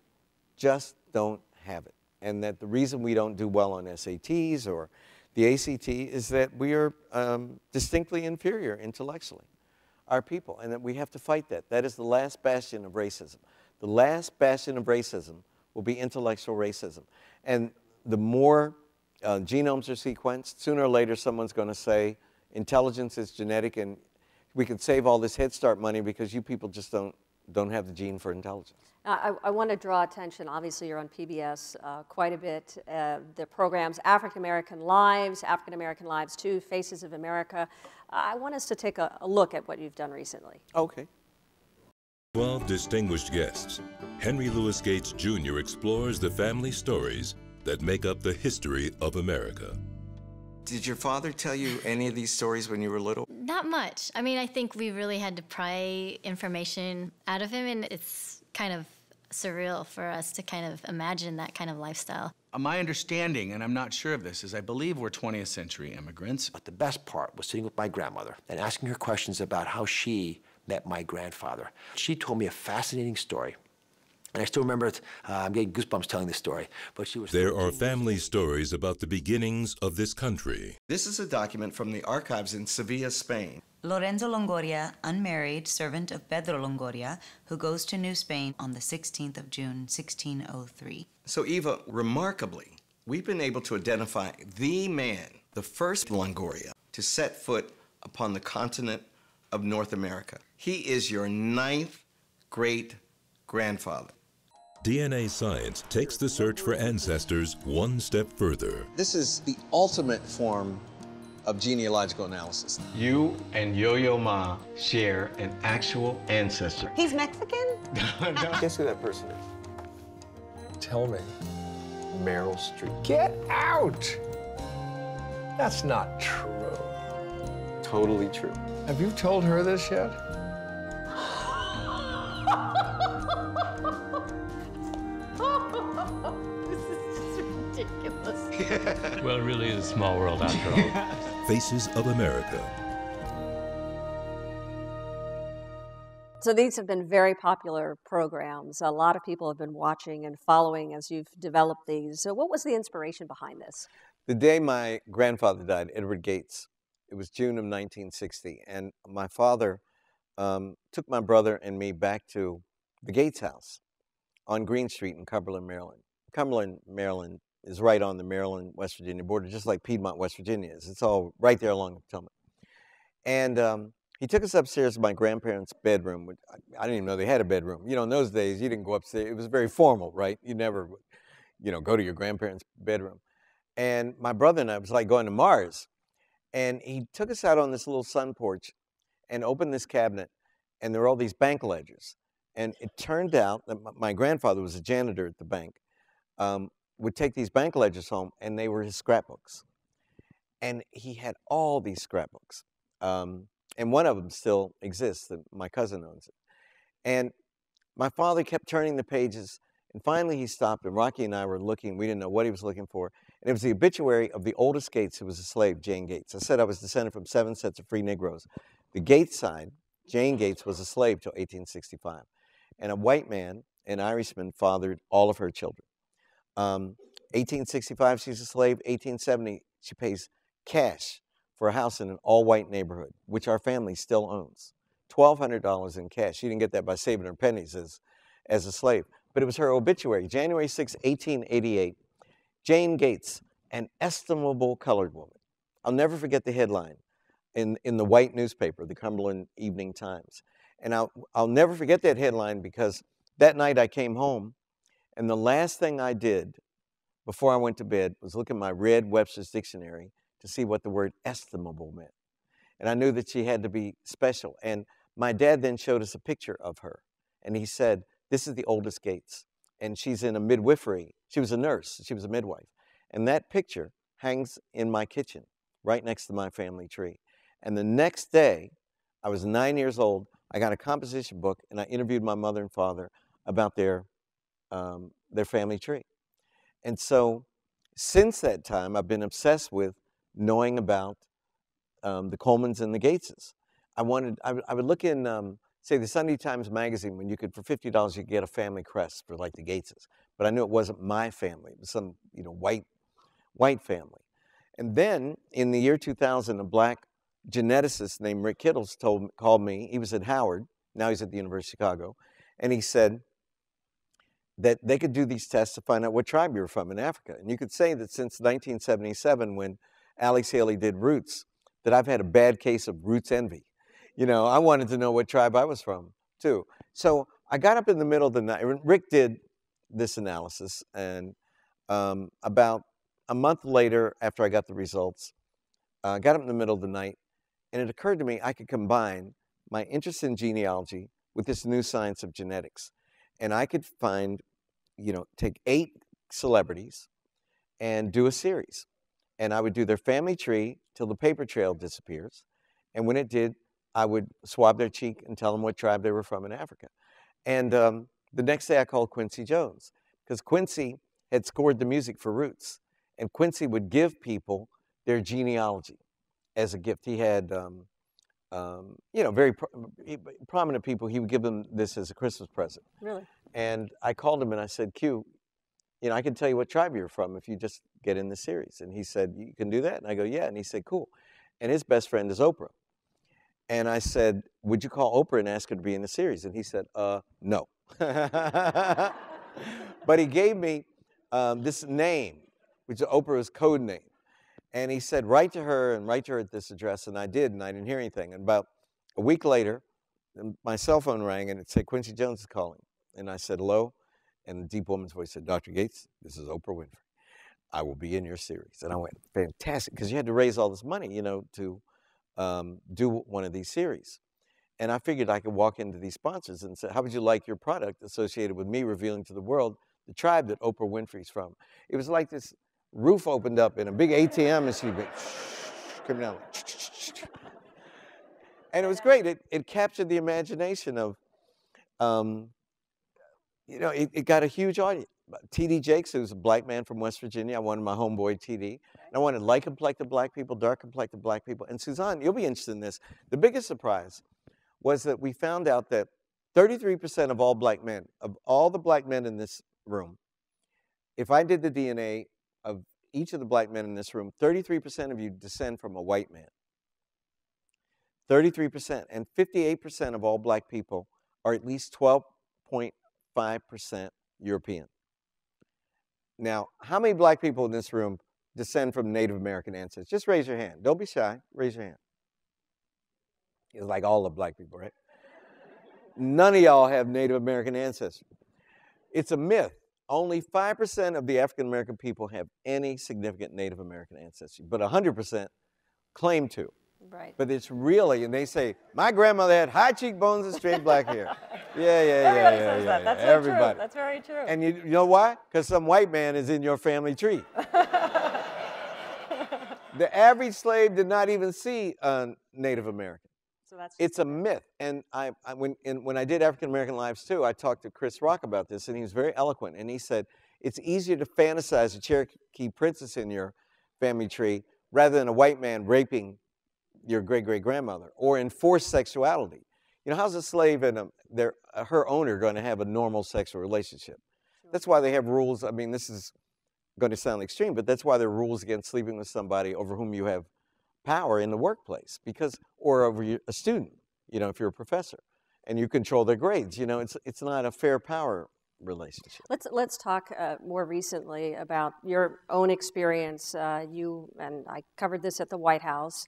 just don't have it and that the reason we don't do well on SATs or the ACT is that we are um, distinctly inferior intellectually, our people, and that we have to fight that. That is the last bastion of racism. The last bastion of racism will be intellectual racism. And the more uh, genomes are sequenced, sooner or later someone's going to say intelligence is genetic and we can save all this Head Start money because you people just don't, don't have the gene for intelligence. I, I, want to draw attention, obviously you're on PBS uh, quite a bit, uh, the programs African American Lives, African American Lives 2, Faces of America. I want us to take a, a look at what you've done recently. Okay. 12 distinguished guests. Henry Louis Gates Jr. explores the family stories that make up the history of America. Did your father tell you any of these stories when you were little? Not much. I mean, I think we really had to pry information out of him, and it's kind of surreal for us to kind of imagine that kind of lifestyle. Uh, my understanding, and I'm not sure of this, is I believe we're 20th century immigrants. But the best part was sitting with my grandmother and asking her questions about how she met my grandfather. She told me a fascinating story and I still remember it. Uh, I'm getting goosebumps telling this story. But she was. There are family stories about the beginnings of this country. This is a document from the archives in Sevilla, Spain. Lorenzo Longoria, unmarried, servant of Pedro Longoria, who goes to New Spain on the 16th of June, 1603. So, Eva, remarkably, we've been able to identify the man, the first Longoria, to set foot upon the continent of North America. He is your ninth great grandfather. DNA science takes the search for ancestors one step further. This is the ultimate form of genealogical analysis. You and Yo-Yo Ma share an actual ancestor. He's Mexican? *laughs* Guess who that person is? Tell me. Meryl Streep. Get out! That's not true. Totally true. Have you told her this yet? Well, really is a small world after all. *laughs* Faces of America. So these have been very popular programs. A lot of people have been watching and following as you've developed these. So what was the inspiration behind this? The day my grandfather died, Edward Gates, it was June of 1960, and my father um, took my brother and me back to the Gates house on Green Street in Cumberland, Maryland. Cumberland, Maryland is right on the Maryland West Virginia border, just like Piedmont, West Virginia is. It's all right there along the Potomac. And um, he took us upstairs to my grandparents' bedroom. Which I, I didn't even know they had a bedroom. You know, in those days, you didn't go upstairs. It was very formal, right? You never, you know, go to your grandparents' bedroom. And my brother and I was like going to Mars. And he took us out on this little sun porch and opened this cabinet, and there were all these bank ledgers. And it turned out that my grandfather was a janitor at the bank, um, would take these bank ledgers home, and they were his scrapbooks. And he had all these scrapbooks. Um, and one of them still exists, that my cousin owns it. And my father kept turning the pages, and finally he stopped, and Rocky and I were looking. We didn't know what he was looking for. And it was the obituary of the oldest Gates who was a slave, Jane Gates. I said I was descended from seven sets of free Negroes. The Gates side, Jane Gates was a slave till 1865. And a white man, an Irishman, fathered all of her children. Um, 1865, she's a slave. 1870, she pays cash for a house in an all-white neighborhood, which our family still owns. $1,200 in cash. She didn't get that by saving her pennies as, as a slave. But it was her obituary, January 6, 1888. Jane Gates, an estimable colored woman. I'll never forget the headline in, in the white newspaper, the Cumberland Evening Times. And I'll, I'll never forget that headline because that night I came home, and the last thing I did before I went to bed was look at my red Webster's Dictionary to see what the word estimable meant. And I knew that she had to be special. And my dad then showed us a picture of her. And he said, This is the oldest Gates. And she's in a midwifery. She was a nurse, she was a midwife. And that picture hangs in my kitchen right next to my family tree. And the next day, I was nine years old, I got a composition book and I interviewed my mother and father about their, um, their family tree. And so since that time, I've been obsessed with knowing about um, the Colemans and the Gateses. I wanted, I, I would look in, um, say, the Sunday Times magazine when you could, for $50, you could get a family crest for like the Gateses. But I knew it wasn't my family. It was some, you know, white, white family. And then in the year 2000, a black geneticist named Rick Kittles told, called me. He was at Howard. Now he's at the University of Chicago. And he said that they could do these tests to find out what tribe you were from in Africa. And you could say that since 1977, when Alex Haley did Roots, that I've had a bad case of roots envy. You know, I wanted to know what tribe I was from, too. So I got up in the middle of the night. Rick did this analysis, and um, about a month later, after I got the results, I uh, got up in the middle of the night, and it occurred to me I could combine my interest in genealogy with this new science of genetics. And I could find, you know, take eight celebrities and do a series. And I would do their family tree till the paper trail disappears. And when it did, I would swab their cheek and tell them what tribe they were from in Africa. And um, the next day I called Quincy Jones because Quincy had scored the music for Roots. And Quincy would give people their genealogy as a gift. He had, um, um, you know, very pro prominent people. He would give them this as a Christmas present. Really? And I called him and I said, Q, you know, I can tell you what tribe you're from if you just get in the series. And he said, You can do that? And I go, Yeah. And he said, Cool. And his best friend is Oprah. And I said, Would you call Oprah and ask her to be in the series? And he said, Uh, no. *laughs* but he gave me um, this name, which is Oprah's code name. And he said, Write to her and write to her at this address. And I did, and I didn't hear anything. And about a week later, my cell phone rang and it said, Quincy Jones is calling. And I said, Hello. And the deep woman's voice said, Dr. Gates, this is Oprah Winfrey. I will be in your series. And I went, fantastic, because you had to raise all this money, you know, to um, do one of these series. And I figured I could walk into these sponsors and say, how would you like your product associated with me revealing to the world the tribe that Oprah Winfrey's from? It was like this roof opened up in a big ATM and she'd be coming down. *laughs* And it was great. It, it captured the imagination of, um, you know, it, it got a huge audience. T.D. Jakes, who's a black man from West Virginia. I wanted my homeboy T.D. And I wanted light complected black people, dark complected black people. And Suzanne, you'll be interested in this. The biggest surprise was that we found out that 33% of all black men, of all the black men in this room, if I did the DNA of each of the black men in this room, 33% of you descend from a white man. 33%. And 58% of all black people are at least 12.5% European. Now, how many black people in this room descend from Native American ancestors? Just raise your hand. Don't be shy. Raise your hand. It's like all the black people, right? None of y'all have Native American ancestors. It's a myth. Only 5% of the African American people have any significant Native American ancestry, but 100% claim to. Right. But it's really, and they say, my grandmother had high cheekbones and straight black hair. *laughs* Yeah, yeah, yeah. Everybody yeah, says yeah, that. yeah. That's very Everybody. true. That's very true. And you, you know why? Because some white man is in your family tree. *laughs* the average slave did not even see a Native American. So that's It's a myth. And I, I when, in, when I did African American Lives too, I talked to Chris Rock about this, and he was very eloquent. And he said, it's easier to fantasize a Cherokee princess in your family tree rather than a white man raping your great great grandmother or enforced sexuality. You know, how's a slave and a, their, uh, her owner going to have a normal sexual relationship? That's why they have rules. I mean, this is going to sound extreme, but that's why there are rules against sleeping with somebody over whom you have power in the workplace because or over a student you know if you're a professor and you control their grades you know it's it's not a fair power relationship Let's let's talk uh, more recently about your own experience. Uh, you and I covered this at the White House.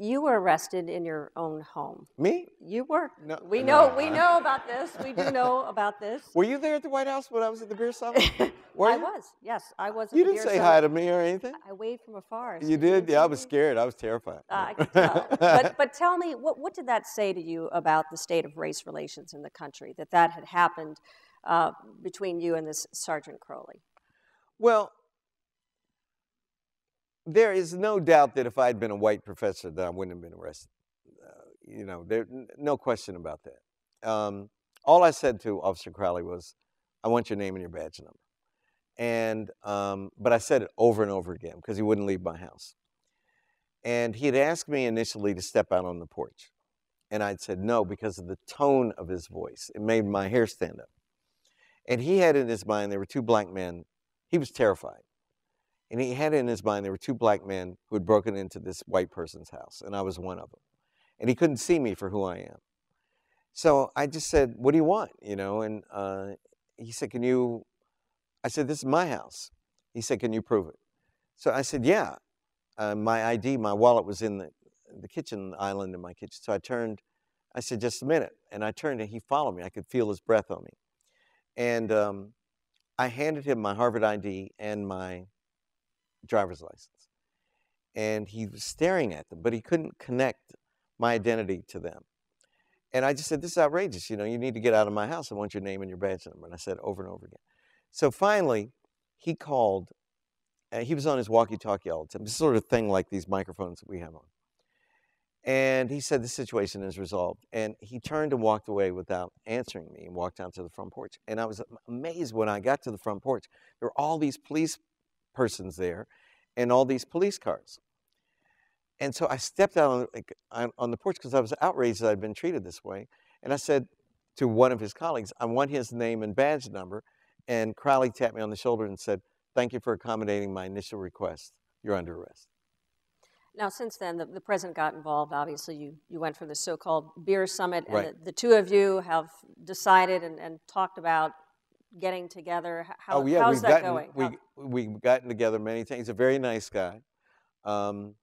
You were arrested in your own home. me You were. No, we no. know. We know about this. We do know *laughs* about this. were you there at the white house when i was at the beer summit *laughs* Were I you? was. Yes, I was. you didn't say summit. hi to me or anything I waved from afar. so you didn't yeah i was scared i was terrified Uh, I could tell. *laughs* but, but tell me, what, what did that say to you about the state of race relations in the country, that that had happened uh, between you and this Sergeant Crowley? Well, there is no doubt that if I'd been a white professor, that I wouldn't have been arrested. Uh, you know, there, no question about that. Um, all I said to Officer Crowley was, "I want your name and your badge number," and um, but I said it over and over again because he wouldn't leave my house. And he had asked me initially to step out on the porch, and I'd said no because of the tone of his voice. It made my hair stand up. And he had in his mind there were two black men. He was terrified. And he had in his mind there were two black men who had broken into this white person's house, and I was one of them. And he couldn't see me for who I am. So I just said, What do you want? You know, and uh, he said, Can you? I said, This is my house. He said, Can you prove it? So I said, Yeah. Uh, my ID, my wallet was in the, the kitchen island in my kitchen. So I turned, I said, Just a minute. And I turned and he followed me. I could feel his breath on me. And um, I handed him my Harvard ID and my driver's license. And he was staring at them, but he couldn't connect my identity to them. And I just said, This is outrageous. You know, you need to get out of my house. I want your name and your badge number. And I said over and over again. So finally, he called. Uh, he was on his walkie talkie all the time, this sort of thing like these microphones that we have on. And he said, The situation is resolved. And he turned and walked away without answering me and walked out to the front porch. And I was amazed when I got to the front porch. There were all these police persons there and all these police cars. And so I stepped out on, like, on on the porch because I was outraged that I'd been treated this way. And I said to one of his colleagues, I want his name and badge number. And Crowley tapped me on the shoulder and said, Thank you for accommodating my initial request. You're under arrest. Now, since then, the, the president got involved. Obviously, you, you went for the so called beer summit, and Right. the, the two of you have decided and, and talked about getting together. How, oh yeah, how's that gotten going? we How- we've gotten together many times. He's a very nice guy. Um,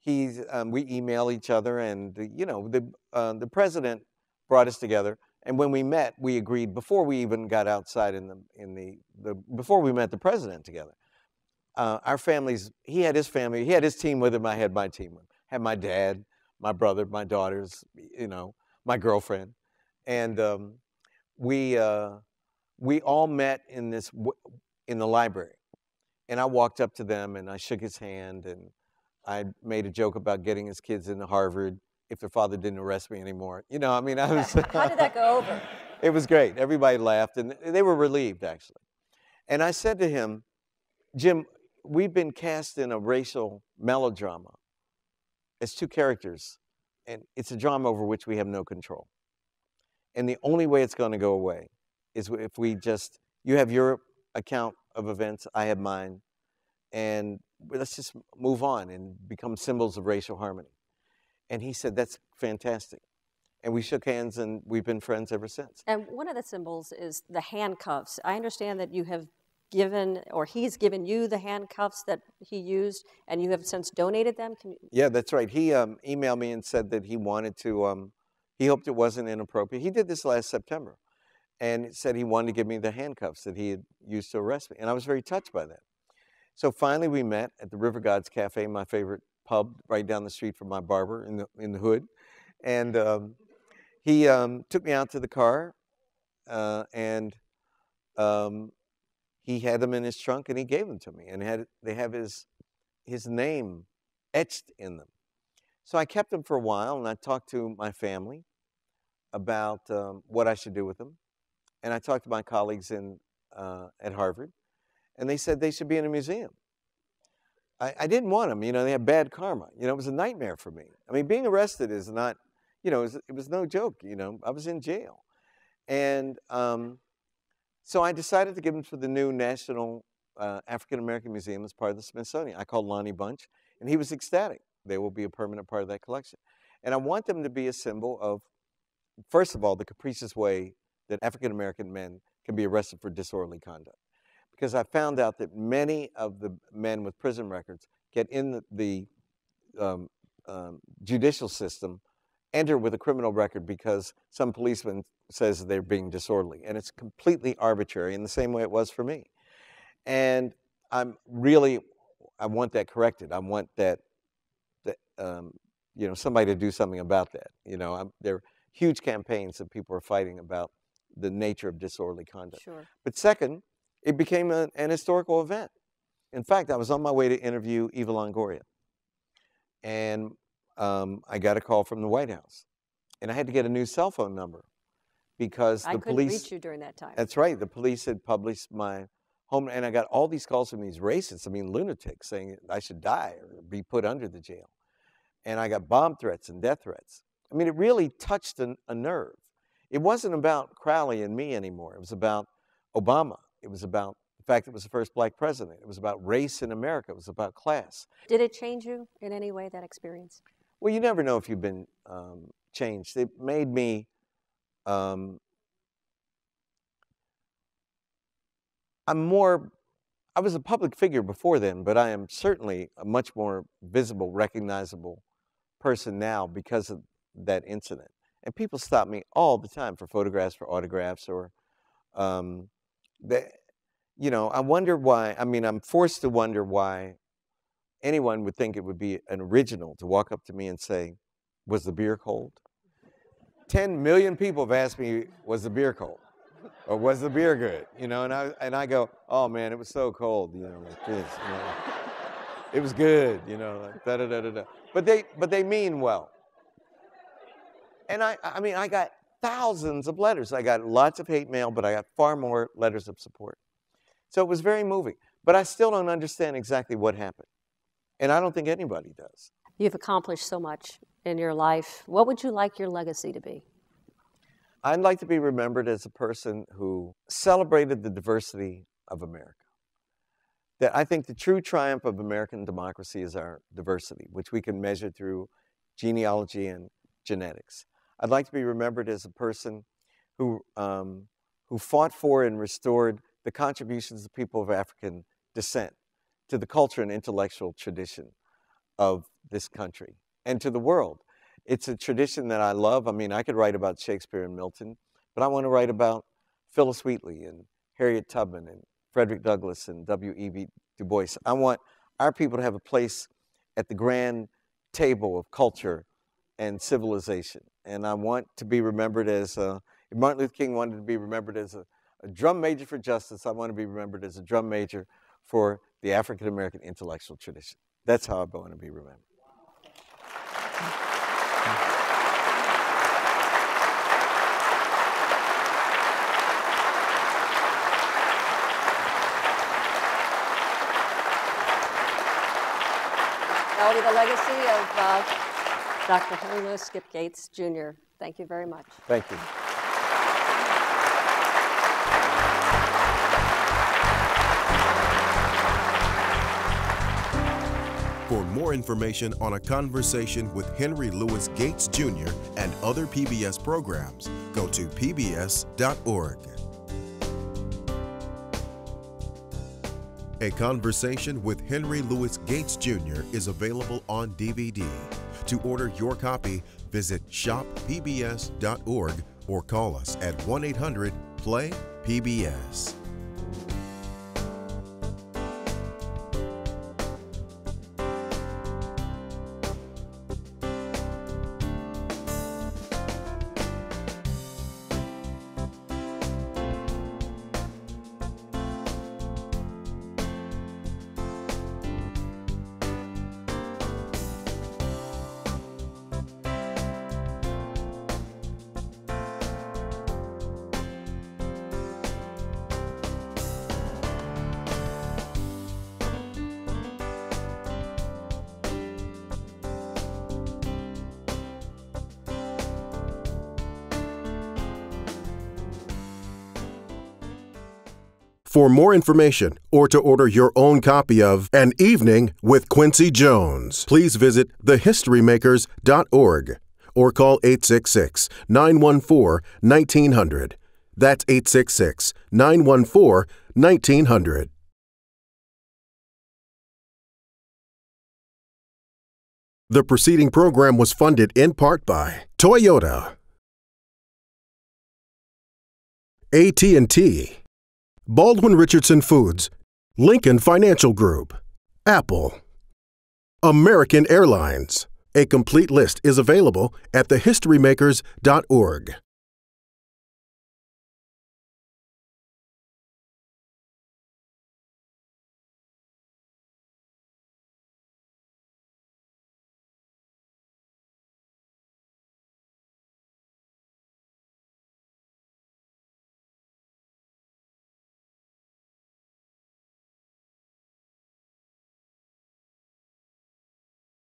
he's um, we email each other, and the, you know the uh, the president brought us together. And when we met, we agreed before we even got outside in the in the, the before we met the president together. uh, our families, he had his family, he had his team with him, I had my team with him. Had my dad, my brother, my daughters, you know, my girlfriend. And um, we, uh, we all met in this, in the library. And I walked up to them and I shook his hand and I made a joke about getting his kids into Harvard if their father didn't arrest me anymore. You know, I mean, I was. How did that go over? *laughs* It was great. Everybody laughed and they were relieved, actually. And I said to him, Jim, we've been cast in a racial melodrama. It's two characters, and it's a drama over which we have no control. And the only way it's going to go away is if we just, you have your account of events, I have mine, and let's just move on and become symbols of racial harmony. And he said, That's fantastic. And we shook hands and we've been friends ever since. And one of the symbols is the handcuffs. I understand that you have given, or he's given you the handcuffs that he used, and you have since donated them. Can you... Yeah, that's right. He um, emailed me and said that he wanted to, um, he hoped it wasn't inappropriate. He did this last September and said he wanted to give me the handcuffs that he had used to arrest me. And I was very touched by that. So finally, we met at the River Gods Cafe, my favorite pub right down the street from my barber in the, in the hood. And um, he um, took me out to the car uh, and um, he had them in his trunk and he gave them to me. And had, they have his, his name etched in them. So I kept them for a while and I talked to my family about um, what I should do with them. And I talked to my colleagues in, uh, at Harvard and they said they should be in a museum. I, I, didn't want them, you know, they had bad karma. You know, it was a nightmare for me. I mean, being arrested is not you know, it was, it was no joke, you know, I was in jail. And um, so I decided to give them to the new National uh, African American Museum as part of the Smithsonian. I called Lonnie Bunch, and he was ecstatic. They will be a permanent part of that collection. And I want them to be a symbol of, first of all, the capricious way that African American men can be arrested for disorderly conduct. Because I found out that many of the men with prison records get in the, the um, um, judicial system enter with a criminal record because some policeman says they're being disorderly. And it's completely arbitrary in the same way it was for me. And I'm really, I want that corrected. I want that, that um, you know, somebody to do something about that. You know, I'm, there are huge campaigns that people are fighting about the nature of disorderly conduct. Sure. But second, it became a, an historical event. In fact, I was on my way to interview Eva Longoria. And um, I got a call from the White House, and I had to get a new cell phone number because I the couldn't police. reach you during that time. That's right. The police had published my home, and I got all these calls from these racists. I mean, lunatics saying I should die or be put under the jail, and I got bomb threats and death threats. I mean, it really touched an, a nerve. It wasn't about Crowley and me anymore. It was about Obama. It was about the fact that it was the first black president. It was about race in America. It was about class. Did it change you in any way, that experience? Well, you never know if you've been um, changed. It made me um, I'm more, I was a public figure before then, but I am certainly a much more visible, recognizable person now because of that incident. And people stop me all the time for photographs, for autographs, or, um, they, you know, I wonder why, I mean, I'm forced to wonder why anyone would think it would be an original to walk up to me and say, Was the beer cold? 10 million people have asked me, Was the beer cold? Or was the beer good? You know, and I, and I go, Oh man, it was so cold, you know, like this. You know. It was good, you know, like da da da da da. But they, but they mean well. And I, I mean, I got thousands of letters. I got lots of hate mail, but I got far more letters of support. So it was very moving. But I still don't understand exactly what happened. And I don't think anybody does. You've accomplished so much in your life. What would you like your legacy to be? I'd like to be remembered as a person who celebrated the diversity of America. That I think the true triumph of American democracy is our diversity, which we can measure through genealogy and genetics. I'd like to be remembered as a person who, um, who fought for and restored the contributions of people of African descent to the culture and intellectual tradition of this country and to the world. It's a tradition that I love. I mean, I could write about Shakespeare and Milton, but I want to write about Phillis Wheatley and Harriet Tubman and Frederick Douglass and W.E.B. Du Bois. I want our people to have a place at the grand table of culture and civilization. And I want to be remembered as, if Martin Luther King wanted to be remembered as a, a drum major for justice, I want to be remembered as a drum major for the African American intellectual tradition. That's how I want to be remembered. Will be the legacy of uh, Dr. Henry Louis Skip Gates, Jr. Thank you very much. Thank you. For more information on a conversation with Henry Louis Gates Jr. and other PBS programs, go to pbs.org. A Conversation with Henry Louis Gates Jr. is available on DVD. To order your copy, visit shoppbs.org or call us at 1 800 PLAY PBS. For more information or to order your own copy of An Evening with Quincy Jones, please visit thehistorymakers.org or call 866 914 1900. That's 866 914 1900. The preceding program was funded in part by Toyota, AT&T, Baldwin Richardson Foods, Lincoln Financial Group, Apple, American Airlines. A complete list is available at thehistorymakers.org.